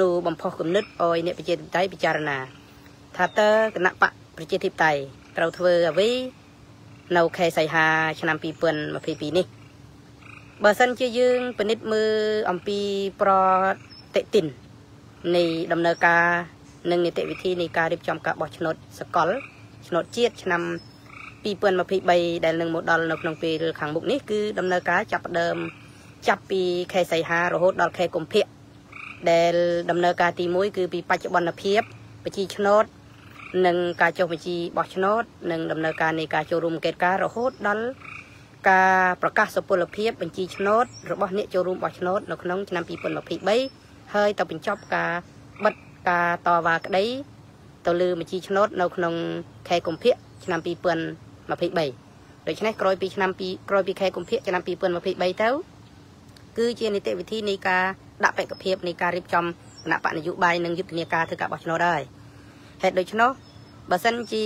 នូបំផុសគំនិតឲ្យអ្នកប្រជាធិបតេយ្យពិចារណា ថាតើគណៈបកប្រជាធិបតេយ្យត្រូវធ្វើអ្វីនៅខែសីហាឆ្នាំ2022នេះបើសិនជាយើងពិនិត្យមើលអំពីប្រតិទិននៃដំណើរការនិងនីតិវិធីនៃការរៀបចំការបោះឆ្នោតសកលឆ្នោតជាតិឆ្នាំ2023ដែលនឹងមកដល់នៅក្នុងពេលខាងមុខនេះគឺដំណើរការចាប់ផ្ដើមចាប់ពីខែសីហារហូតដល់ខែកុម្ភៈ ដែលដំណើរការទី1គឺពីបច្ចុប្បន្នភាពបញ្ជីឆ្នោតនិងការចុះបញ្ជីបោះឆ្នោតនិងដំណើរការនៃការចូលរួមអង្កេតការរហូតដល់ការប្រកាសសុពលភាពបញ្ជីឆ្នោតរបស់អ្នកចូលរួមបោះឆ្នោតនៅក្នុងឆ្នាំ2023ហើយទៅបញ្ចប់ការបិទការតវ៉ាក្តីទៅលើបញ្ជីឆ្នោតនៅក្នុងខែកុម្ភៈឆ្នាំ2023ដូច្នេះក្រោយពីឆ្នាំ2ក្រោយពីខែកុម្ភៈឆ្នាំ2023ទៅគឺជានីតិវិធីនៃការ ដាក់បេក្ខភាពនៃការរៀបចំគណៈបកនយោបាយនិងយុទ្ធនាការធ្វើការបោះឆ្នោតហើយហេតុដូច្នោះបើសិនជា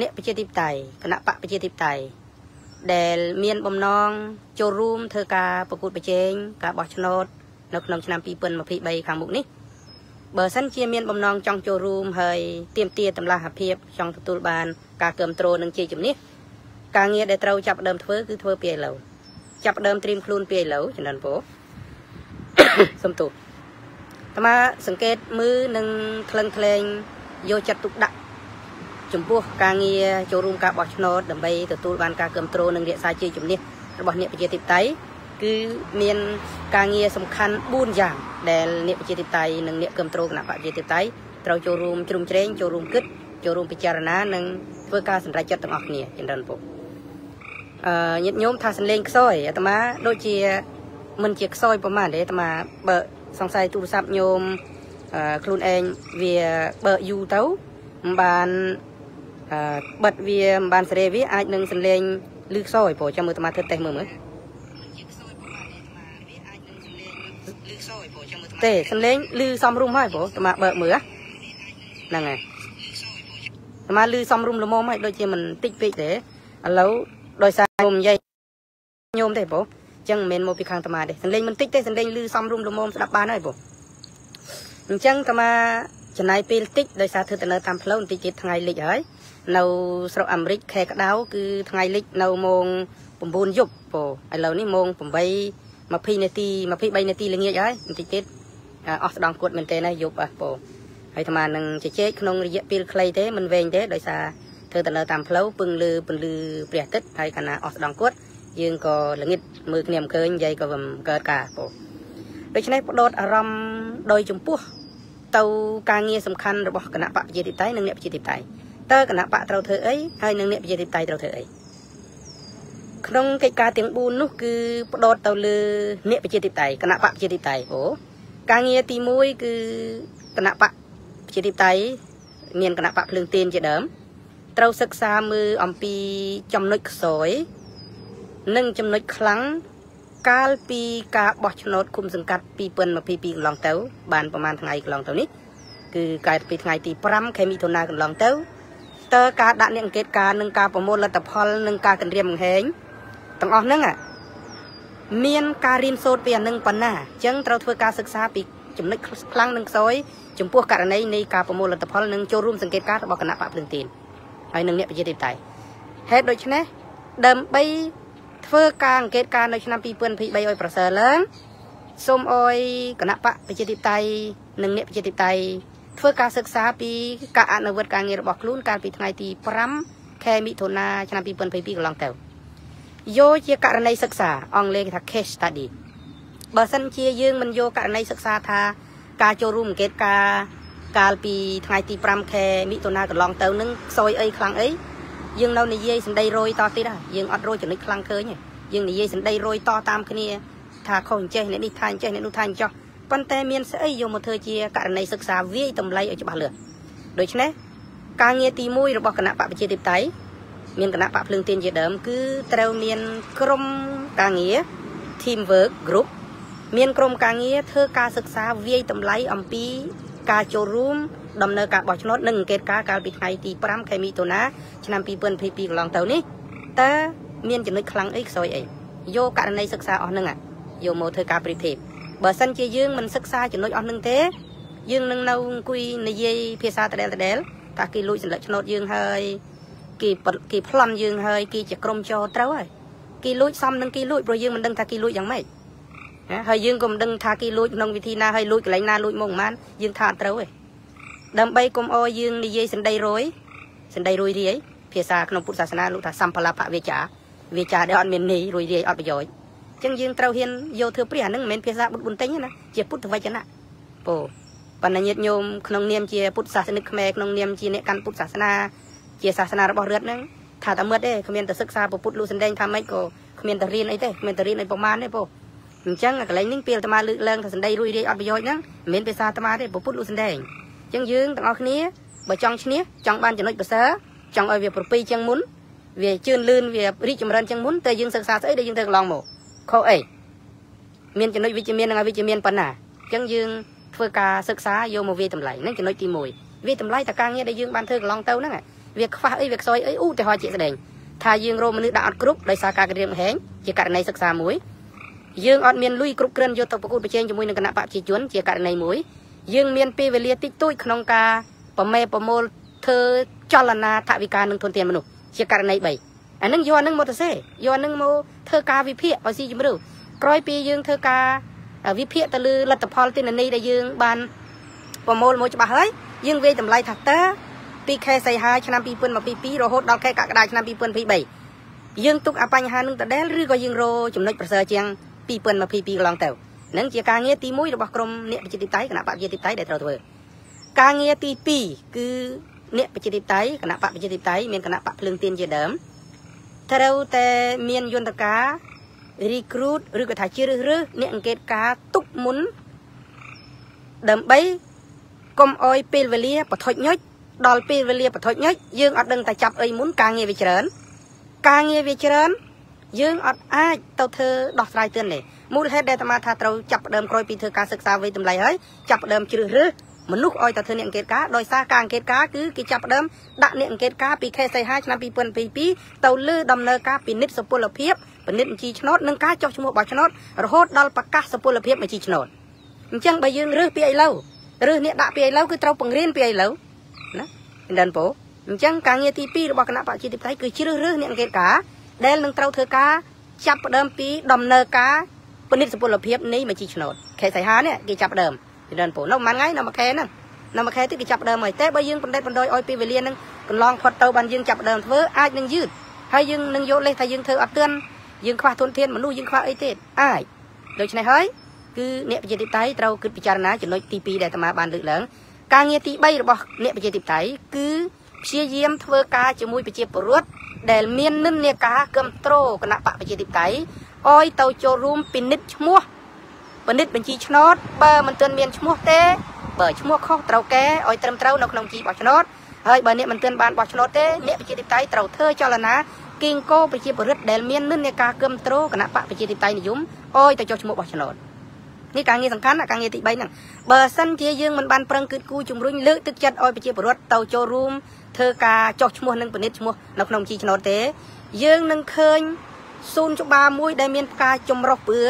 អ្នកប្រជាធិបតេយ្យគណៈបកប្រជាធិបតេយ្យដែលមានបំណងចូលរួមធ្វើការប្រកួតប្រជែងការបោះឆ្នោតនៅក្នុងឆ្នាំ2023ខាងមុខនេះបើសិនជាមានបំណងចង់ចូលរួមហើយទៀមទាតម្លាភាពចង់ទទួលបានការគ្រប់គ្រងនិងជាជំនះការងារដែលត្រូវចាប់ដើមធ្វើគឺធ្វើពីឥឡូវចាប់ដើមត្រៀមខ្លួនពីឥឡូវចំណិនពោ សំទោសអាមាសង្កេតមើលនិងក្លឹងក្លែងយកចិត្តទុកដាក់ចំពោះការងារចូលរួមការបោះឆ្នោតដើម្បីទទួលបានការគ្រប់គ្រងនិងរក្សាជាជំនះរបស់អ្នកប្រជាធិបតេយ្យគឺមានការងារសំខាន់4យ៉ាងដែលអ្នកប្រជាធិបតេយ្យនិងអ្នកគ្រប់គ្រងគណៈបកប្រជាធិបតេយ្យត្រូវចូលរួមជ្រុំជ្រែងចូលរួមគិតចូលរួមពិចារណានិងធ្វើការសម្រេចចិត្តទាំងអស់គ្នាចម្រើនពុកអឺញាតិញោមថាសលេងខ្សោយអាត្មាដូចជា មិនជាខ្សោយប្រហែលទេអាត្មាបើសង្ស័យទូរស័ព្ទញោមខ្លួនឯងវាបើកយូរទៅមិនបានអឺបិទវាមិនបានសេរីវាអាចនឹងសលេងឮខ្សោយព្រោះចាំមើលអាត្មាធ្វើតេស្តមើលមើលទេសលេងឮសំរុំហើយព្រោះអាត្មាបើកមើលហ្នឹងហើយអាត្មាឮសំរុំល្មមហើយដូចជាមិនតិចពេកទេឥឡូវដោយសារខ្ញុំនិយាយញោមទេព្រោះអញ្ចឹងមិនមែនមកពីខាងអាត្មាទេសលេងមិនតិចទេសលេងឮសំរុំល្មមស្ដាប់បានហើយព្រោះអញ្ចឹងអាត្មាចំណាយពេលតិចដោយសារធ្វើទៅនៅតាមផ្លូវបន្តិចទៀតថ្ងៃលិចហើយនៅស្រុកអាមេរិកខែក្តៅគឺថ្ងៃលិចនៅម៉ោង9យប់ព្រោះឥឡូវនេះម៉ោង8 20នាទី23នាទីល្ងាចហើយបន្តិចទៀតអស់ស្ដងគាត់មែនទេណាយប់អះពោហើយអាត្មានឹងជជែកក្នុងរយៈពេលខ្លីទេមិនវែងទេដោយសារធ្វើទៅនៅតាមផ្លូវពឹងលើពន្លឺព្រះអាទិត្យហើយកាលណាអស់ស្ដងគាត់ យើងក៏ល្ងិតមើលគ្នាមិនឃើញនិយាយក៏មិនកើតការពោដូច្នេះបដោតអារម្មណ៍ដោយចំពោះ ទៅការងារសំខាន់របស់គណៈបកប្រជាធិបតេយ្យនិងអ្នកប្រជាធិបតេយ្យតើគណៈបកត្រូវធ្វើអីហើយនិងអ្នកប្រជាធិបតេយ្យត្រូវធ្វើអីក្នុងកិច្ចការទាំង4នោះគឺបដោតទៅលើអ្នកប្រជាធិបតេយ្យគណៈបកប្រជាធិបតេយ្យអូការងារទី1គឺគណៈបកប្រជាធិបតេយ្យមានគណៈបកភ្លើងទៀនជាដើមត្រូវសិក្សាមើលអំពីចំណុចខ្សោយ និងចំណុចខ្លាំងកាលពីការបោះឆ្នោតគុំសង្កាត់2022កន្លងទៅ បានប្រហែលថ្ងៃកន្លងទៅនេះគឺកើតពីថ្ងៃទី5ខែមិថុនាកន្លងទៅតើការដាក់អ្នកអង្កេតការនិងការប្រមូលលទ្ធផលនិងការគម្រាមបង្ហែងទាំងអស់ហ្នឹងមានការរៀនសូត្រពីអានឹងប៉ុណ្ណាអញ្ចឹងត្រូវធ្វើការសិក្សាពីចំណុចខ្លាំងនិងខ្សោយចំពោះករណីនៃការប្រមូលលទ្ធផលនិងចូលរួមសង្កេតការរបស់គណៈបកភ្លឹងទីនហើយនឹងអ្នកប្រជាធិបតេយ្យហេតុដូច្នេះដើម្បី ធ្វើការអង្កេតការនៅឆ្នាំ2023ឲ្យប្រសើរឡើងសូមអោយគណៈបកប្រជាធិបតេយ្យនិងអ្នកប្រជាធិបតេយ្យធ្វើការសិក្សាពីការអនុវត្តការងាររបស់ខ្លួនកាលពីថ្ងៃទី5ខែមិថុនាឆ្នាំ2022កន្លងទៅយកជាករណីសិក្សាអង់គ្លេសគេថា case study បើសិនជាយើងមិនយកករណីសិក្សាថាការចូលរួមអង្កេតការកាលពីថ្ងៃទី5ខែមិថុនាកន្លងទៅនឹងខ្សោយអីខ្លាំងអី យើងនៅនិយាយសម្ដីរយតទៀតហើយយើងអត់រយចំណុចខ្លាំងឃើញទេយើងនិយាយសម្ដីរយតតាមគ្នាថាខុសអញ្ចេះអ្នកនេះថាអញ្ចេះអ្នកនោះថាអញ្ចោះប៉ុន្តែមានស្អីយកមកធ្វើជាករណីសិក្សាវាយតម្លៃឲ្យច្បាស់លាស់ដូច្នេះការងារទី1របស់គណៈបកប្រជាធិបតេយ្យមានគណៈបកភ្លើងទៀនជាដើមគឺត្រូវមានក្រុមការងារ team work group មានក្រុមការងារធ្វើការសិក្សាវាយតម្លៃអំពីការចូលរួម ដំណើរការបោះឆ្នោតនិងអង្កេតការកាលពីថ្ងៃទី5ខែមិថុនាឆ្នាំ2022កន្លងទៅនេះតើមានចំណុចខ្លាំងអីខ្សោយអីយកករណីសិក្សាអស់ហ្នឹងយកមកធ្វើការប្រៀបធៀបបើសិនជាយើងមិនសិក្សាចំណុចអស់ហ្នឹងទេយើងនឹងនៅអង្គុយនិយាយភាសាដដែលដដែលថាគេលួចសន្លឹកឆ្នោតយើងហើយគេគេប្លន់យើងហើយគេជាក្រុមចោត្រូវហើយគេលួចសំនឹងគេលួចព្រោះយើងមិនដឹងថាគេលួចយ៉ាងម៉េចណាហើយយើងក៏មិនដឹងថាគេលួចក្នុងវិធីណាហើយលួចកន្លែងណាលួចមកប៉ុន្មានយើងថាអត់ត្រូវទេ ដើម្បីកុំអោយយើងនិយាយសណ្ដីរយសណ្ដីរយរាយភាសាក្នុងពុទ្ធសាសនាលោកថាសម្ផលបវិចាវាចាដែលអត់មានន័យរយរាយអត់ប្រយោជន៍អញ្ចឹងយើងត្រូវហ៊ានយកធ្វើព្រះអានឹងមិនមែនភាសាបុត្របុនទិញណាជាពុទ្ធវចនៈពោបណ្ណញាតញោមក្នុងនាមជាពុទ្ធសាសនិកខ្មែរក្នុងនាមជាអ្នកកាន់ពុទ្ធសាសនាជាសាសនារបស់រដ្ឋហ្នឹងថាតែមើលទេគ្មានតែសិក្សាពុទ្ធលោកសំដែងថាម៉េចក៏គ្មានតែរៀនអីទេគ្មានតែរៀនអីប្រមាណទេពោអញ្ចឹងកន្លែងនេះពេលអាត្មាលើកឡើងថាសណ្ដីរួយរាយអត់ប្រយោជន៍ហ្នឹងមិនមែនភាសាអាត្មាទេពុទ្ធលោកសំដែង អញ្ចឹងយើងទាំងអស់គ្នាបើចង់ឈ្នះចង់បានចំណុចប្រសើរចង់ឲ្យវាប្រពៃជាងមុនវាជឿនលឿនវារីកចម្រើនជាងមុនតែយើងសិក្សាស្អីដែលយើងត្រូវកន្លងមកខុសអីមានចំណុចវិជ្ជមាននិងអវិជ្ជមានប៉ុណ្ណាអញ្ចឹងយើងធ្វើការសិក្សាយកមកវាតម្លៃហ្នឹងចំណុចទី1វាតម្លៃតការងារដែលយើងបានធ្វើកន្លងទៅហ្នឹងវាខ្វះអីវាខ្សោយអីឧទាហរណ៍ជាស្ដែងថាយើងរកមនុស្សដាក់អត់គ្រប់ដោយសារការគិតរៀងហែងជាករណីសិក្សាមួយយើងអត់មានលុយគ្រប់គ្រាន់យកទៅប្រកួតប្រជែងជាមួយនឹងគណៈបព្វជិជនជាករណីមួយ យើងមានពេលវេលាតិចតួចក្នុងការប្រមេប្រមូលធ្វើចលនាថវិកានិងធនធានមនុស្សជាករណី3អានឹងយកអានឹងមកទៅសេយកអានឹងមកធ្វើការវិភាគឲ្យស៊ីជម្រៅក្រោយពីយើងធ្វើការវិភាគទៅលើលទ្ធផលទិន្នន័យដែលយើងបានប្រមូលមកច្បាស់ហើយយើងវាយតម្លៃថាតើពីខែសីហាឆ្នាំ2022រហូតដល់ខែកក្កដាឆ្នាំ2023យើងទុកអាបញ្ហានឹងដដែលឬក៏យើងរចំណុចប្រសើរជាង2022កន្លងទៅ នឹងជាការងារទី1របស់ក្រមអ្នកប្រជាធិបតេយ្យគណៈបកប្រជាធិបតេយ្យដែលត្រូវធ្វើការងារទី2គឺអ្នកប្រជាធិបតេយ្យគណៈបកប្រជាធិបតេយ្យមានគណៈបកភ្លើងទៀនជាដើមត្រូវតែមានយន្តការ recruit ឬក៏ថាជ្រើសរើសអ្នកអង្កេតការទុកមុនដើម្បីកុំអោយពេលវេលាបថុចញុចដល់ពេលវេលាបថុចញុចយើងអត់ដឹងតែចាប់អីមុនការងារវាច្រើន ការងារវាច្រើន យើងអត់អាចទៅធ្វើដោះស្រាយទឿនទេមូលហេតុដែលអាត្មាថាត្រូវចាប់ផ្ដើមក្រោយពីធ្វើការសិក្សាវិតម្លៃហើយចាប់ផ្ដើមជ្រើសរើសមនុស្សឲ្យតែធ្វើអ្នកអង្កេតការដោយសារការអង្កេតការគឺគេចាប់ផ្ដើមដាក់អ្នកអង្កេតការពីខែសីហាឆ្នាំ2022ទៅលើដំណើរការពិនិត្យសុពលភាពពិនិត្យបញ្ជីឆ្នោតនិងការចុះឈ្មោះបោះឆ្នោតរហូតដល់ប្រកាសសុពលភាពបញ្ជីឆ្នោតអញ្ចឹងបើយើងរើសពីឥឡូវរើសអ្នកដាក់ពីឥឡូវគឺត្រូវបង្រៀនពីឥឡូវណាមិនដឹងពោអញ្ចឹងការងារទី2របស់គណៈបព្វជិតិបតៃគឺជ្រើសរើសអ្នកអង្កេតការ ដែលនឹងត្រូវធ្វើការចាប់ផ្ដើមពីដំណើរការពិនិត្យសុពលភាពនៃបញ្ជីឆ្នោតខេសីហានេះគេចាប់ផ្ដើមជំនាន់ពូនៅមួយថ្ងៃនៅមួយខែហ្នឹងនៅមួយខែទៀតគេចាប់ដើមហើយតែបើយើងបណ្ដេតបណ្ដោយឲ្យពេលវេលាហ្នឹងកន្លងផុតទៅបានយើងចាប់ដើមធ្វើអាចនឹងយឺតហើយយើងនឹងយកលេសថាយើងធ្វើអត់ទឿនយើងខ្វះទុនធានមនុស្សយើងខ្វះអីទៀតអាចដូច្នេះហើយគឺអ្នកប្រជាធិបតេយ្យត្រូវគិតពិចារណាចំណុចទី2ដែលអាត្មាបានលើកឡើងការងារទី3របស់អ្នកប្រជាធិបតេយ្យគឺព្យាយាមធ្វើការជាមួយប្រជាពលរដ្ឋ ដែលមាននិន្នាការគ្រប់គ្រងគណៈបកប្រជាធិបតេយ្យឲ្យទៅចូលរួមពិនិត្យឈ្មោះពិនិត្យបញ្ជីឆ្នោតបើមិនទាន់មានឈ្មោះទេបើឈ្មោះខុសត្រូវកែឲ្យត្រឹមត្រូវនៅក្នុងជីបោះឆ្នោតហើយបើអ្នកមិនទាន់បានបោះឆ្នោតទេអ្នកប្រជាធិបតេយ្យត្រូវធ្វើចលនាគៀងគោប្រជាពលរដ្ឋដែលមាននិន្នាការគ្រប់គ្រងគណៈបកប្រជាធិបតេយ្យនិយមអោយទៅចុះឈ្មោះបោះឆ្នោត នេះការងារសំខាន់ការងារទី3ហ្នឹងបើសិនជាយើងមិនបានប្រឹងគិតគូរជំរុញលើកទឹកចិត្តឲ្យប្រជាពលរដ្ឋទៅចូលរួមធ្វើការចុះឈ្មោះនិងពិនិត្យឈ្មោះនៅក្នុងជីឆ្នោតទេ យើងនឹងឃើញសួនច្បារមួយដែលមានផ្កាចម្រុះពឿ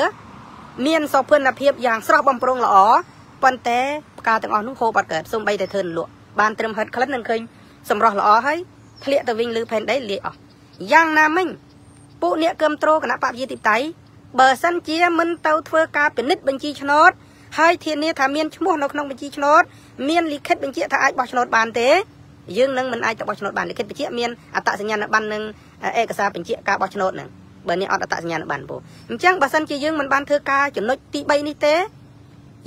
មានសោភ័ណភាពយ៉ាងស្រស់បំព្រងល្អប៉ុន្តែផ្កាទាំងអស់នោះហូរបាត់កើតសូម្បីតែធ្វើលក់បានត្រឹមហិតក្លិននឹងឃើញសម្រស់ល្អហើយធ្លាក់ទៅវិញលើផែនដីលាយអស់យ៉ាងណាមិញពួកអ្នកគឹមត្រូគណៈបព្វជិតិតៃ បើសិនជាមិនទៅធ្វើការពិនិត្យបញ្ជីឆ្នោតហើយធានាថាមានឈ្មោះនៅក្នុងបញ្ជីឆ្នោតមានលិខិតបញ្ជាក់ថាអាចបោះឆ្នោតបានទេយើងនឹងមិនអាចទៅបោះឆ្នោតបានលិខិតបញ្ជាក់មានអត្តសញ្ញាណប័ណ្ណនិងឯកសារបញ្ជាក់ការបោះឆ្នោតហ្នឹងបើអ្នកអត់អត្តសញ្ញាណប័ណ្ណពូអញ្ចឹងបើសិនជាយើងមិនបានធ្វើការចំណុចទី3នេះទេ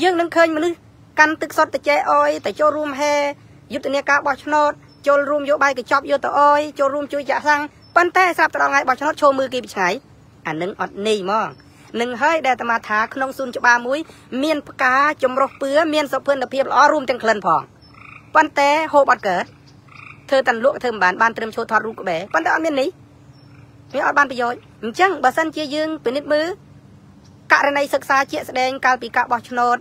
យើងនឹងឃើញមនុស្សកាន់ទឹកសុទ្ធទៅចែអយទៅចូលរួមហែយុទ្ធនាការបោះឆ្នោតចូលរួមយកបាយកញ្ចប់យកទៅអយចូលរួមជួយចាក់សាំងប៉ុន្តែស្រាប់ទៅដល់ថ្ងៃបោះឆ្នោតឈោមើលគេពីឆ្ងាយ អានឹងអត់ន័យហ្មងនឹងហើយដែលអាត្មាថាក្នុងសួនច្បារមួយ មានផ្កាចម្រុះពឿមានសុភិនភាពល្អរួមទាំងក្លិនផងប៉ុន្តែហូបអត់កើតធ្វើតាន់លក់ធ្វើមិនបានបានត្រឹមឈោថតរូបក្បែរប៉ុន្តែអត់មាននេះវាអត់បានប្រយោជន៍អញ្ចឹងបើសិនជាយើងពិនិត្យមើលករណីសិក្សាជាក់ស្ដែងកាលពីការបោះឆ្នោត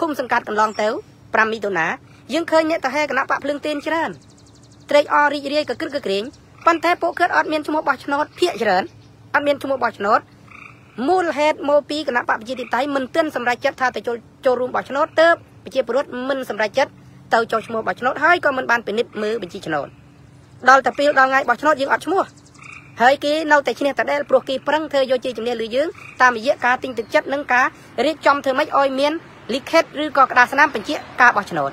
ឃុំសង្កាត់កន្លងទៅ5មីថុនាយើងឃើញអ្នកតាហេគណៈបកភ្លើងទៀនច្រើនត្រេកអររីករាយក៏ក្រឹកក្រែងប៉ុន្តែពួកគាត់អត់មានឈ្មោះបោះឆ្នោតភាកច្រើន អត់មានឈ្មោះបោះឆ្នោតមូលហេតុមកពីគណៈបកប្រជាធិបតេយ្យមិនទាន់សម្រេចចិត្តថាទៅចូលចូលរួមបោះឆ្នោតទៅប្រជាពលរដ្ឋមិនសម្រេចចិត្តទៅចុះឈ្មោះបោះឆ្នោតហើយក៏មិនបានពិនិត្យមើលបញ្ជីឆ្នោតដល់តែពេលដល់ថ្ងៃបោះឆ្នោតយើងអត់ឈ្មោះហើយគេនៅតែឈ្នះតដែលព្រោះគេប្រឹងធ្វើយកជាជំនះលើយើងតាមរយៈការទិញទឹកចិត្តនិងការរៀបចំធ្វើម៉េចឲ្យមានលិខិតឬក៏ក្តារស្នាមបញ្ជាក់ការបោះឆ្នោត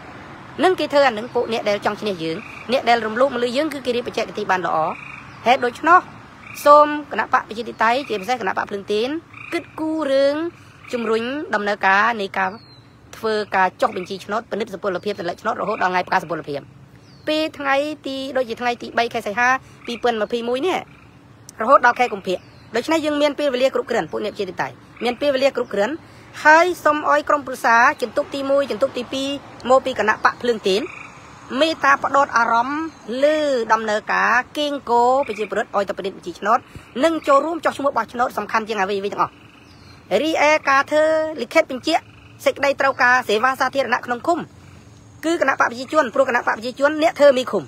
នឹងគេធ្វើអានឹងពួកអ្នកដែលចង់ឈ្នះយើងអ្នកដែលរំលោភមកលើយើងគឺគេរៀបបច្ចេកទេសបានល្អហេតុដូច្នោះ សូមគណៈបកប្រជាធិបតេយ្យជាពិសេសគណៈបកភ្លឹងទៀនគិតគូររឿងជំរុញដំណើរការនៃការធ្វើការចុះបញ្ជីឆ្នោតពិនិត្យសុពលភាពទម្លាក់ឆ្នោតរហូតដល់ថ្ងៃប្រកាសសុពលភាពពេលថ្ងៃទីដូចជាថ្ងៃទី3ខែសីហា2021នេះរហូតដល់ខែកុម្ភៈដូច្នេះយើងមានពេលវេលាគ្រប់គ្រាន់ពួកអ្នកជាទីតៃមានពេលវេលាគ្រប់គ្រាន់ហើយសូមអោយក្រុមប្រឹក្សាចន្ទុកទី1ចន្ទុកទី2មកពីគណៈបកភ្លើងទៀន មេតាបដោតអារម្មណ៍លើដំណើរការគៀងគោប្រជាពលរដ្ឋឲ្យទៅពិនិត្យបញ្ជីឆ្នោតនិងចូលរួមចោះឈ្មោះបោះឆ្នោតសំខាន់ជាងអ្វីៗទាំងអស់រីឯការធ្វើលិខិតបញ្ជាក់សេចក្តីត្រូវការសេវាសាធារណៈក្នុងឃុំគឺគណៈបកប្រជាជនព្រោះគណៈបកប្រជាជនអ្នកធ្វើមីឃុំ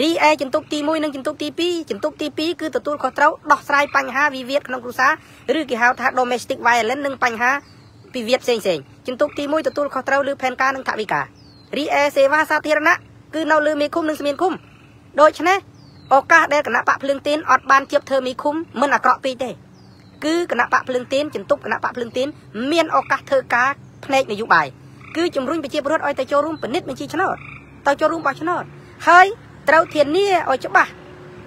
រីឯចន្ទុកទី1និងចន្ទុកទី2ចន្ទុកទី2គឺទទួលខុសត្រូវដោះស្រាយបញ្ហាវិវាទក្នុងគ្រួសារឬគេហៅថា domestic violence និងបញ្ហាវិវាទផ្សេងៗចន្ទុកទី1ទទួលខុសត្រូវលើផែនការនិងថវិកា រីឯសេវាសាធារណៈគឺនៅលើមេឃុំនិងស្មានឃុំដូច្នេះឱកាសដែលគណៈបកភ្លើងទៀនអត់បានជៀបធ្វើមីឃុំមិនអាក្រក់ពេកទេគឺគណៈបកភ្លើងទៀនចន្ទុកគណៈបកភ្លើងទៀនមានឱកាសធ្វើការផ្នែកនយោបាយគឺជំរុញប្រជាពលរដ្ឋឲ្យទៅចូលរួមពិនិត្យបញ្ជីឆ្នោតទៅចូលរួមបោះឆ្នោតហើយត្រូវធានាឲ្យច្បាស់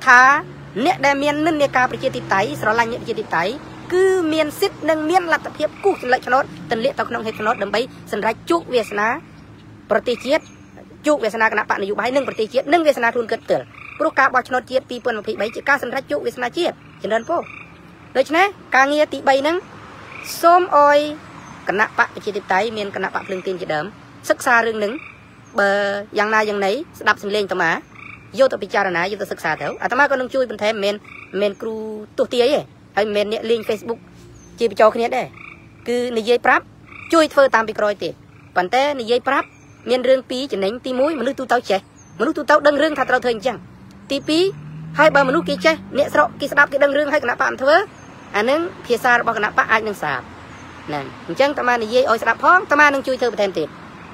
ថាអ្នកដែលមាននិន្នាការប្រជាធិបតេយ្យស្រឡាញ់ប្រជាធិបតេយ្យគឺមានសិទ្ធិនិងមានលទ្ធភាពគូសចម្លែកឆ្នោតទន្លាក់ទៅក្នុងហេតុឆ្នោតដើម្បីសម្រេចជោគវាសនា ប្រទេសជាតិជោគវាសនាគណៈបកនយោបាយនិងប្រទេសជាតិនិងវាសនាខ្លួនគិតផ្ទាល់ព្រោះការបោះឆ្នោតជាតិ2023ជាការសម្រេចជោគវាសនាជាតិចំណិនពោដូច្នេះការងារទី3ហ្នឹងសូមអោយគណៈបកប្រជាធិបតេយ្យមានគណៈបកភ្លើងទៀនជាដើមសិក្សារឿងហ្នឹងបើយ៉ាងណាយ៉ាងណីស្ដាប់សម្លេងតាមាយកទៅពិចារណាយកទៅសិក្សាទៅអាត្មាក៏នឹងជួយបន្ថែមមិនមែនមិនគ្រូទស្សន៍ទាយទេហើយមិនមែនអ្នកលេង Facebook ជាបញ្ចោគ្នាដែរគឺនិយាយប្រាប់ជួយធ្វើតាមពីក្រោយទៀតប៉ុន្តែនិយាយប្រាប់ មានរឿងពីរចំណេញទី1មនុស្សទូទៅចេះមនុស្សទូទៅដឹងរឿងថាត្រូវធ្វើអញ្ចឹងទី2ហើយបើមនុស្សគេចេះអ្នកស្រុកគេស្ដាប់គេដឹងរឿងហើយគណៈបកមិនធ្វើអានឹងភាសារបស់គណៈបកអាចនឹងសាបណាអញ្ចឹងតាមានិយាយឲ្យស្ដាប់ផងតាមានឹងជួយធ្វើបន្ថែមទៀត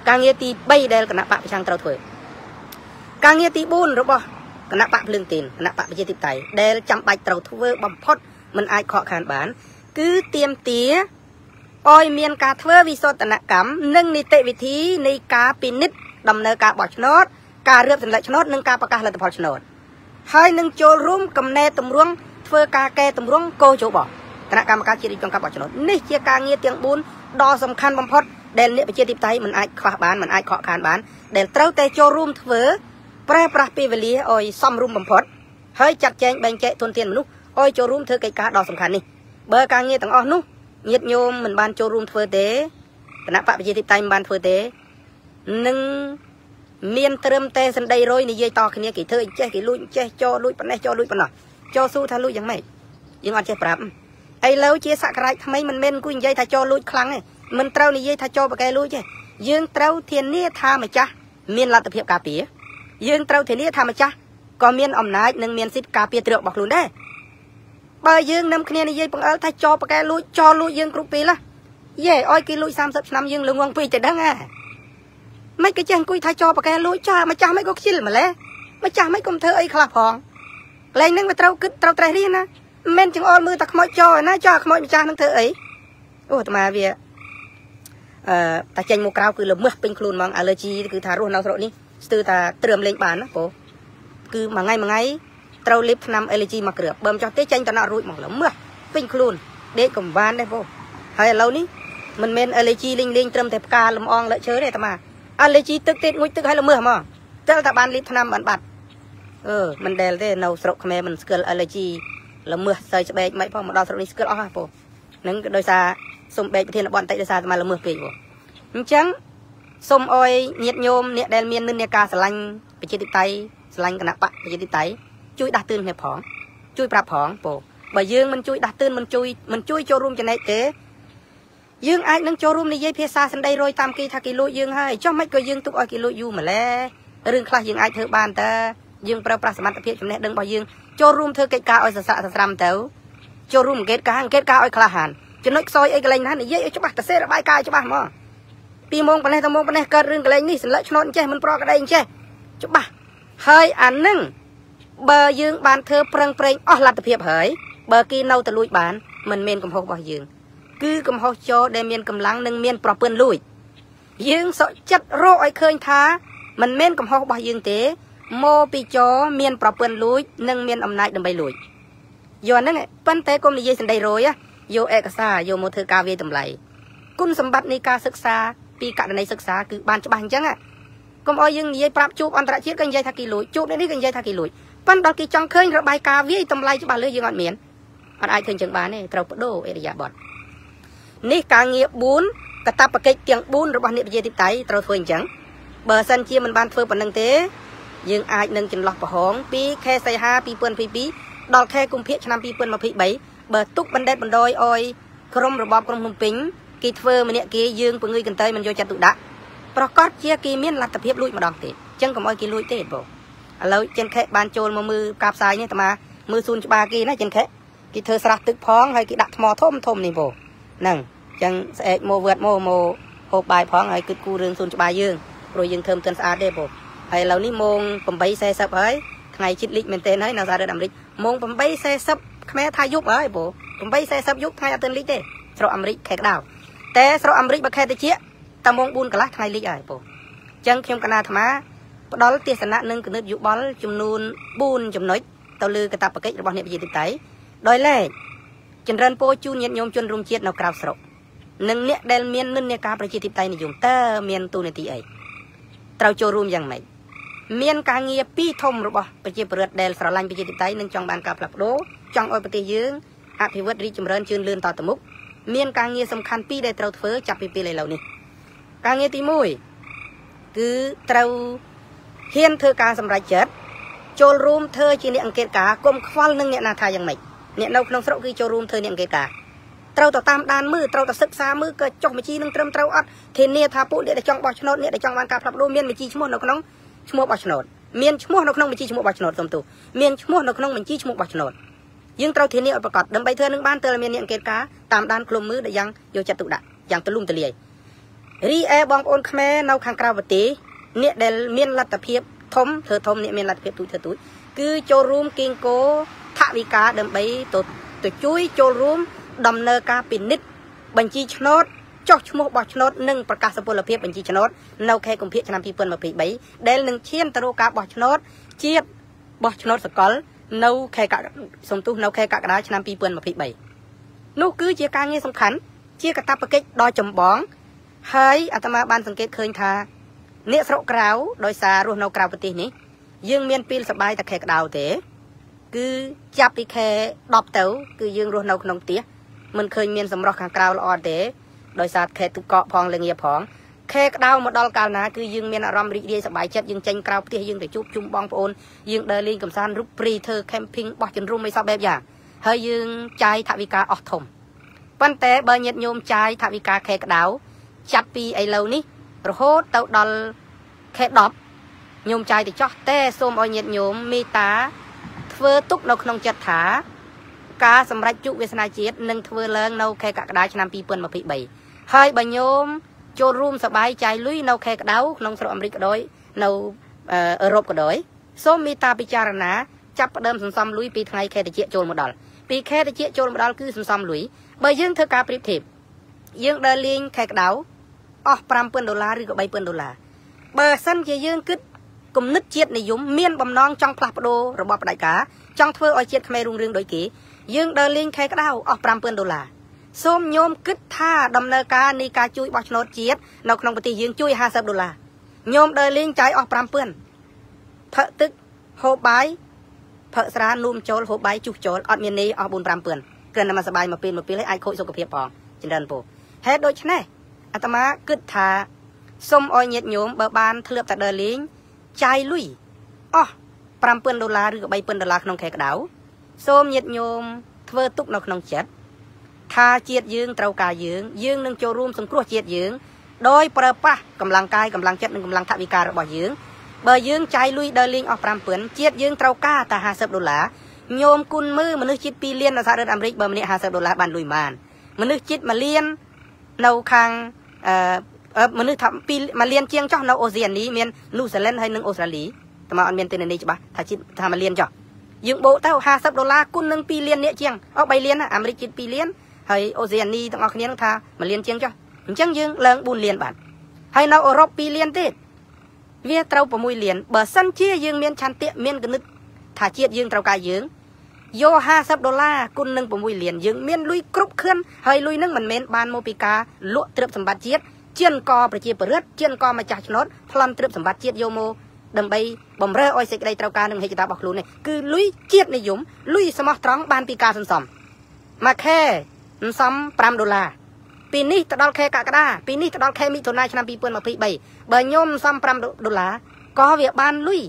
ការងារទី3ដែលគណៈបកប្រឆាំងត្រូវធ្វើការងារទី4របស់គណៈបកភ្លើងទីនគណៈបកប្រជាធិបតេយ្យដែលចាំបាច់ត្រូវធ្វើបំផុតមិនអាចខកខានបាន គឺទៀមទា ឲ្យមានការធ្វើវិសោធនកម្មនិងនីតិវិធីនៃការពិនិត្យដំណើរការបោះឆ្នោតការរៀបសម្លេចឆ្នោតនិងការប្រកាសលទ្ធផលឆ្នោតហើយនឹងចូលរួមកំណែតម្រង់ធ្វើការកែតម្រង់កោជបគណៈកម្មការជាតិរៀបចំការបោះឆ្នោតនេះជាការងារទាំង4ដ៏សំខាន់បំផុតដែលអ្នកប្រជាធិបតេយ្យមិនអាចខ្វះបានមិនអាចខកខានបាន ដែលត្រូវតែចូលរួមធ្វើប្រើប្រាស់ពេលវេលាឲ្យសមរម្យបំផុតហើយចាត់ចែងបែងចែកទុនធានមនុស្សឲ្យចូលរួមធ្វើកិច្ចការដ៏សំខាន់នេះបើការងារទាំងអស់នោះ ញាតិញោមមិនបានចូលរួមធ្វើទេគណៈបកប្រជាធិបតេយ្យមិនបានធ្វើទេនឹងមានត្រឹមតែសណ្ដីរយនិយាយតគ្នាគេធ្វើអញ្ចេះគេលួចអញ្ចេះចោលួចប៉ុណ្ណេះចោលួចប៉ុណ្ណោះចោលស៊ូថាលួចយ៉ាងម៉េចយើងអត់ចេះប្រាប់ឥឡូវជាសក្ការៈថ្មីមិនមែនអង្គុយនិយាយថាចោលលួចខ្លាំងទេមិនត្រូវនិយាយថាចោលបកែលួចទេយើងត្រូវធានាថាម្ចាស់មានលទ្ធភាពការពារយើងត្រូវធានាថាម្ចាស់ក៏មានអំណាចនិងមានសិទ្ធិការពារទ្រព្យរបស់ខ្លួនដែរ បើយើងនឹមគ្នានិយាយបង្អើលថាចោលបកែលួចចោលលួចយើងគ្រប់ពេលឡាយេឲ្យគេលួច30ឆ្នាំយើងលងងពេកតែដឹងហ៎មិនក៏ចេះអង្គុយថាចោលបកែលួចចាម្ចាស់មិនក៏ខ្ជិលម្លេះម្ចាស់មិនក៏ធ្វើអីខ្លះផងកន្លែងហ្នឹងវាត្រូវគិតត្រូវត្រេះរៀនណាមិនចង្អុលមើលតែខ្មោចចោលណាចោលខ្មោចម្ចាស់នឹងធ្វើអីអូអាត្មាវាអឺតែចេញមកក្រៅគឺល្មើសពេញខ្លួនហ្មង allergy គឺថារស់នៅស្រុកនេះស្ទើរតែត្រឿមលេងបានណាបងគឺមួយថ្ងៃមួយថ្ងៃ ត្រូវលេបថ្នាំ allergy មកគ្រាប់បើមិនចោះទេចេញតំណក់រួចមកល្មើសពេញខ្លួនដេកកំវានដែរបងហើយឥឡូវនេះមិនមែន allergy លេងលេងត្រឹមតែផ្កាលំអងលើឈើទេអាត្មា allergy ទឹកទេងុយទឹកហើយល្មើសហ្មងតែតែបានលេបថ្នាំបានបាត់អឺមិនដែលទេនៅស្រុកខ្មែរមិនស្គាល់ allergy ល្មើសសើស្បែកមិនផងមកដល់ស្រុកនេះស្គាល់អស់ហ่ะបងនឹងដោយសារសុំបែកប្រធានបទបន្តិចដោយសារអាត្មាល្មើសពេកបងអញ្ចឹងសូមអោយញាតញោមអ្នកដែលមាននិន្នាការស្រឡាញ់ប្រជាធិបតេយ្យស្រឡាញ់គណៈបកប្រជាធិបតេយ្យ ជួយដាស់តឿនគ្នាផងជួយប្រាប់ផងពោបើយើងមិនជួយដាស់តឿនមិនជួយមិនជួយចូលរួមចំណែកទេយើងអាចនឹងចូលរួមនិយាយភាសាសម្ដីរយតាមគេថាគេលួចយើងហើយចុះមិនក៏យើងទុកឲ្យគេលួចយូរម្ល៉េះរឿងខ្លះយើងអាចធ្វើបានតើយើងប្រើប្រាស់សមត្ថភាពចំណេះដឹងរបស់យើងចូលរួមធ្វើកិច្ចការឲ្យសស័កសស្រាំទៅចូលរួមអង្កេតការអង្កេតការឲ្យក្លាហានចំណុចខ្សោយអីកន្លែងណានិយាយឲ្យច្បាស់ទៅសេរបាយការណ៍ច្បាស់ហ្មងពីម៉ោងប៉ុណ្ណេះទៅម៉ោងប៉ុណ្ណេះកើតរឿងកលែងនេះសន្លឹកឆ្នោតចេះមិនប្រកក្តីចេះច្បាស់ហើយអានឹង បើយើងបានធ្វើប្រឹងប្រែងអស់លទ្ធភាពហើយបើគេនៅតែលួចបានមិនមានកំហុសរបស់យើងគឺកំហុសចោដែលមានកម្លាំងនិងមានប្រពន្ធលួចយើងសក់ចិត្តរកឲ្យឃើញថាមិនមែនកំហុសរបស់យើងទេមកពីចមានប្រពន្ធលួច និងមានអំណាចដើម្បីលួចយកហ្នឹងប៉ុន្តែកុំនិយាយសណ្ដីរយយកឯកសារយកមកធ្វើការវាយតម្លៃគុណសម្បត្តិនៃការសិក្សាពីករណីសិក្សាគឺបានច្បាស់អញ្ចឹងកុំឲ្យយើងនិយាយប្រាប់ជួបអន្តរជាតិក៏និយាយថាគេលួចជួបនេះក៏និយាយថាគេលួច ប៉ុន្តែដល់គេចង់ឃើញរបាយការណ៍វាយតម្លៃច្បាស់លើយើងអត់មានអត់អាចឃើញចឹងបានទេត្រូវបដូរអេរិយាបថនេះការងារ4កតបកិច្ចទាំង4របស់អ្នកវិទ្យាធិបតេយ្យត្រូវធ្វើអញ្ចឹងបើសិនជាមិនបានធ្វើប៉ុណ្្នឹងទេ យើងអាចនឹងចន្លោះប្រហោងពីខែសីហា2022ដល់ខែកុម្ភៈឆ្នាំ2023បើទុកបណ្ឌិតបណ្ដោយអោយក្រមរបបក្រុងភ្នំពេញគេធ្វើម្នាក់គេយើងពងើយកន្តើយមិនយកចិត្តទុកដាក់ប្រកាសជាគេមានលទ្ធភាពលួចម្ដងទៀតអញ្ចឹងកុំអោយគេលួចទេបង ឥឡូវចិនខេបានចូលមកមើលការផ្សាយនេះតាមាមើលសួនច្បារគេណាចិនខេគេធ្វើស្រះទឹកផងហើយគេដាក់ថ្មធំធំនេះបងហ្នឹងអញ្ចឹងស្អែកមកវត្តមកមកហូបបាយផងហើយគិតគូររឿងសួនច្បារយើងព្រោះយើងធ្វើមិនទាន់ស្អាតទេបងហើយឥឡូវនេះម៉ោង8:40ហើយថ្ងៃជិតលិចមែនទែនហើយនៅសហរដ្ឋអាមេរិកម៉ោង8:40ខ្មែរថាយប់ហើយបង8:40យប់ថ្ងៃអត់ទាន់លិចទេស្រុកអាមេរិកខែក្តៅតែស្រុកអាមេរិកបើខែតិចតែម៉ោង4កន្លះថ្ងៃលិចហើយបងអញ្ចឹងខ្ញុំកណាអាត្មា ផ្ដល់ទស្សនៈនិងគណិតយោបល់ចំនួន4ចំណុចទៅលើកាតព្វកិច្ចរបស់អ្នកវិទ្យាធិបតេយ្យដោយឡែកចម្រើនពោជូនញាតិញោមជនរួមជាតិនៅក្រៅស្រុកនិងអ្នកដែលមាននិន្នាការប្រជាធិបតេយ្យនិយមតើមានទូនាទីអីត្រូវចូលរួមយ៉ាងម៉េចមានការងារពីរធំរបស់ប្រជាពលរដ្ឋដែលស្រឡាញ់ប្រជាធិបតេយ្យនិងចង់បានការផ្លាស់ប្ដូរចង់ឲ្យប្រទេសយើងអភិវឌ្ឍរីកចម្រើនជឿនលឿនតទៅមុខមានការងារសំខាន់ពីរដែលត្រូវធ្វើចាប់ពីពេលឥឡូវនេះការងារទី1គឺត្រូវ ហ៊ានធ្វើការសម្រេចចិត្តចូលរួមធ្វើជាអ្នកអង្កេតការគុំខ្វល់នឹងអ្នកណាថាយ៉ាងម៉េចអ្នកនៅក្នុងស្រុកគឺចូលរួមធ្វើអ្នកអង្កេតការត្រូវទៅតាមដានមើលត្រូវទៅសិក្សាមើលក៏ចុះបញ្ជីនឹងត្រឹមត្រូវអត់ធានាថាពួកអ្នកដែលចង់បោះឆ្នោតអ្នកដែលចង់បានការផ្លាស់ប្ដូរមានបញ្ជីឈ្មោះនៅក្នុងឈ្មោះបោះឆ្នោតមានឈ្មោះនៅក្នុងបញ្ជីឈ្មោះបោះឆ្នោតសុំទោសមានឈ្មោះនៅក្នុងបញ្ជីឈ្មោះបោះឆ្នោតយើងត្រូវធានាឲ្យប្រកបដើម្បីធ្វើនឹងបានទើបមានអ្នកអង្កេតការតាមដានក្លុំមើលដែលយ៉ាងយកចិត្តទុកដាក់យ៉ាងទូលំទូលាយរីឯបងប្អូនខ្មែរនៅខាងក្រៅប្រទេស អ្នកដែលមានលទ្ធភាពធំធ្វើធំអ្នកមានលទ្ធភាពទូចធ្វើទូចគឺចូលរួមគៀងគោថវិកាដើម្បីទៅទៅជួយចូលរួមដំណើរការពិនិត្យបញ្ជីឆ្នោតចុះឈ្មោះបោះឆ្នោតនិងប្រកាសសុពលភាពបញ្ជីឆ្នោតនៅខែកុម្ភៈឆ្នាំ2023ដែលនឹងឈានទៅរកការបោះឆ្នោតជាតិបោះឆ្នោតសកល នៅខែកក្កសំទុះនៅខែកក្កដាឆ្នាំ2023នោះគឺជាការងារសំខាន់ ជាកាតព្វកិច្ចដ៏ចម្បងហើយអាត្មាបានសង្កេតឃើញថា អ្នកស្រុកក្រៅដោយសាររស់នៅក្រៅប្រទេសនេះយើងមានពេលសបាយតែខែក្តៅទេ គឺចាប់ពីខែ10ទៅ គឺយើងរស់នៅក្នុងផ្ទះមិនឃើញមានសម្រស់ខាងក្រៅល្អទេដោយសារខេទឹកកកផងលងាផងខែក្តៅមកដល់កាលណាគឺយើងមានអារម្មណ៍រីករាយសប្បាយចិត្តយើងចេញក្រៅផ្ទះយើងទៅជួបជុំបងប្អូនយើងដើរលេងកម្សាន្តរុកព្រីធ្វើ camping បោះជំរុំអីសពបែបយ៉ាងហើយយើងចាយថវិកាអស់ធំប៉ុន្តែបើញាតញោមចាយថវិកាខែក្តៅចាប់ពីឥឡូវនេះ រហូតទៅដល់ខែ10 ញោមចាយទៅចោះតែសូមឲ្យញាតញោមមេត្តា ធ្វើទុកនៅក្នុងចិត្តថាការសម្រេចជោគវាសនាជាតិនឹងធ្វើឡើងនៅខែកក្កដាឆ្នាំ2023ហើយបើញោមចូលរួមសបាយចាយលុយនៅខែក្តៅក្នុងស្រុកអាមេរិកក៏ដោយនៅអឺរ៉ុបក៏ដោយសូមមេត្តាពិចារណាចាប់ផ្ដើមសន្សំលុយពីថ្ងៃខែតិចចូលមកដល់ពីខែតិចចូលមកដល់គឺសន្សំលុយបើយើងធ្វើការប្រៀបធៀបយើងដើរលេងខែក្តៅ អស់5000ដុល្លារឬក៏3000ដុល្លារបើសិនជាយើងគិតគំនិតជាតិនិយមមានបំណងចង់ផ្លាស់ប្ដូររបបផ្ដាច់ការចង់ធ្វើឲ្យជាតិខ្មែររុងរឿងដូចគេយើងដើរលេងខែក្តៅអស់5000ដុល្លារសូមញោមគិតថាដំណើរការនៃការជួយបោះឆ្នោតជាតិនៅក្នុងប្រទេសយើងជួយ50ដុល្លារញោមដើរលេងចាយអស់5000ផឹកទឹកហូបបាយផឹកស្រានួមចូលហូបបាយជុះចូលអត់មាននេះអស់4 5000គ្រាន់តែមកសបាយមកពេលមកពេលឲ្យអាចខូចសុខភាពផងចម្រើនពូហេតុដូច្នេះ អាត្មាគិតថាសុំឲ្យញាតញោមបើបានធ្លាប់តែដើរលេងចាយលុយអស់5000ដុល្លារឬក៏3000ដុល្លារក្នុងខែក្តៅសូមញាតញោមធ្វើទុកនៅក្នុងចិត្តថាជាតិយើងត្រូវការយើងយើងនឹងចូលរួមសង្គ្រោះជាតិយើងដោយប្រើប្រាស់កម្លាំងកាយកម្លាំងចិត្តនិងកម្លាំងថវិការបស់យើងបើយើងចាយលុយដើរលេងអស់5000ជាតិយើងត្រូវការតែ50ដុល្លារញោមគុណមើលមនុស្សជាតិ2លាននៅសហរដ្ឋអាមេរិកបើម្នាក់50ដុល្លារបានលុយបានមនុស្សជាតិ1លាននៅខាង អឺមនុស្សថាពីមួយលានជាងចោះនៅអូសៀនីមាននូហ្សេឡង់ហើយនិងអូស្ត្រាលីតែមកអត់មានទិន្នន័យច្បាស់ថាជិតថាមួយលានចោះយើងបូកទៅ50ដុល្លារគុណនឹង2លាននេះជាងអស់3លានអាមេរិកជិត2លានហើយអូសៀនីទាំងអស់គ្នានឹងថាមួយលានជាងចុះអញ្ចឹងយើងឡើង4លានបាទហើយនៅអឺរ៉ុប2លានទៀតវាត្រូវ6លានបើសិនជាយើងមានឆន្ទៈមានគណិតថាជាតិយើងត្រូវការយើង យក50ដុល្លារគុណនឹង6លានយើងមានលុយគ្រប់គ្រាន់ហើយលុយនឹងមិនមែនបានមកពីការលក់ទ្រព្យសម្បត្តិជាតិជានកប្រជាពលរដ្ឋជានកម្ចាស់ឆ្នោតប្លន់ទ្រព្យសម្បត្តិជាតិយកមកដើម្បីបំរើឲ្យសេចក្តីត្រូវការនឹងហេតុការរបស់ខ្លួននេះគឺលុយជាតិនិយមលុយសមោះត្រង់បានពីការសន្សំមួយខែសន្សំ5ដុល្លារពីនេះទៅដល់ខែកក្កដាពីនេះទៅដល់ខែមិថុនាឆ្នាំ2023បើញោមសំ5ដុល្លារក៏វាបានលុយ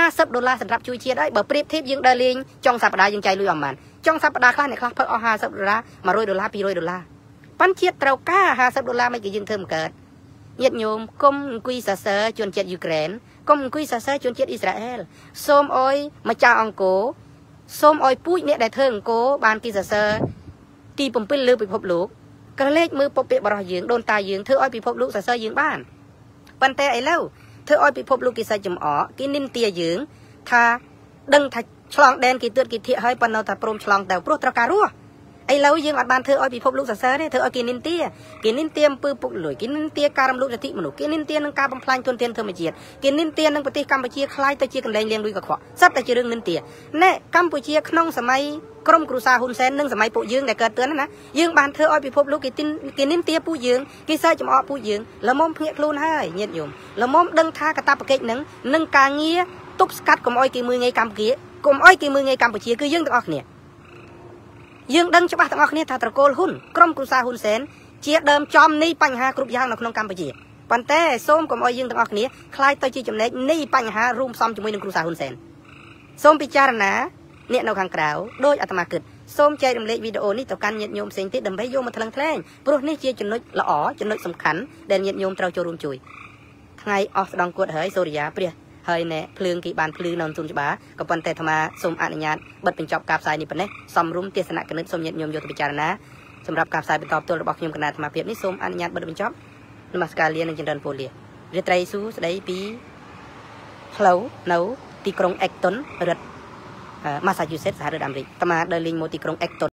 50ដុល្លារសម្រាប់ជួយជាតិហើយបើប្រៀបធៀបយើងដើរលេងចុងសប្តាហ៍យើងចាយលុយអស់ប៉ុន្មានចុងសប្តាហ៍ខ្លះអ្នកខ្លះផឹកអស់50ដុល្លារ100ដុល្លារ200ដុល្លារប៉ាន់ជាតិត្រូវការ50ដុល្លារមិនគេយើងធ្វើមិនកើតញាតិញោមកុំអង្គុយសរសើរជនជាតិយូក្រែនកុំអង្គុយសរសើរជនជាតិអ៊ីស្រាអែលសូមអុយម្ចាស់អង្គរសូមអុយពូជអ្នកដែលធ្វើអង្គរបានគេសរសើរទី7លើពិភពលោកក្រឡេកមើលពុកពាក្យបរោះយើងដូនតាយើងធ្វើឲ្យពិភពលោកសរសើរយើងបានប៉ុន្តែឥឡូវ ធ្វើឲ្យពិភពលោកគេសាច់ចំអកគេនិន្ទាយើងថាដឹងថាឆ្លងដែនគេទឿតគេធៀកហើយប៉ុន្តែថាព្រមឆ្លងទៅព្រោះត្រូវការរស់ ឥឡូវយើងអត់បានធ្វើឲ្យពិភពលោកសរសើរទេធ្វើឲ្យគេនិន្ទាគេនិន្ទាអំពើពុកលួយគេនិន្ទាការរំលោភសិទ្ធិមនុស្សគេនិន្ទានឹងការបំផ្លាញទុនធានធម្មជាតិគេនិន្ទានឹងប្រទេសកម្ពុជាខ្លាយទៅជាកន្លែងលាងលុយកខ្វក់សត្វតែជារឿងនិន្ទាណែកម្ពុជាក្នុងសម័យក្រមគ្រូសាហ៊ុនសែននិងសម័យពួកយើងដែលកើតទៅណាយើងបានធ្វើឲ្យពិភពលោកគេទីនគេនិន្ទាពួកយើងគេសើចចំអកពួកយើងល្មមភ្ញាក់ខ្លួនហើយញាតិញោមល្មមដឹងថាកតាបកិច្ចនឹងនឹងការងារទប់ស្កាត់កុំឲ្យគេមើងងាយកម្ពុជាកុំឲ្យគេមើងងាយកម្ពុជាគឺយើងទាំងអស់គ្នា យើងដឹងច្បាស់ទាំងអស់គ្នាថាត្រកូលហ៊ុនក្រុមគ្រួសារហ៊ុនសែនជាដើមចំនៃបញ្ហាគ្រប់យ៉ាងនៅក្នុងកម្ពុជាប៉ុន្តែសូមកុំអោយយើងទាំងអស់គ្នាคล้ายទៅជាចំណែកនៃបញ្ហារួមផ្សំជាមួយនឹងគ្រួសារហ៊ុនសែនសូមពិចារណាអ្នកនៅខាងក្រៅដោយអាត្មាគិតសូមចែករំលែកវីដេអូនេះទៅកាន់ញាតិញោមផ្សេងទៀតដើម្បីយកមកថ្លឹងថ្លែងព្រោះនេះជាចំណុចល្អចំណុចសំខាន់ដែលញាតិញោមត្រូវចូលរួមជួយថ្ងៃអស់ស្ដងគួតហើយសូរិយាព្រះ ហើយណែភ្លើងគេបានភ្លឺនៅទុនច្បារក៏ប៉ុន្តែអាត្មាសូមអនុញ្ញាតបិទបញ្ចប់ការផ្សាយនេះប៉ុណ្ណេះសំរុំទេសនៈគណិតសូមញាតិញោមយកទៅពិចារណាសម្រាប់ការផ្សាយបន្តផ្ទាល់របស់ខ្ញុំគណៈអាត្មាភាពនេះសូមអនុញ្ញាតបិទបញ្ចប់នមស្ការលានិងចម្រើនពរលារាត្រីស៊ូស្ដីពីផ្លូវនៅទីក្រុងអេកតុនរដ្ឋ Massachusetts សហរដ្ឋអាមេរិកអាត្មាដើរលេងមកទីក្រុងអេកតុន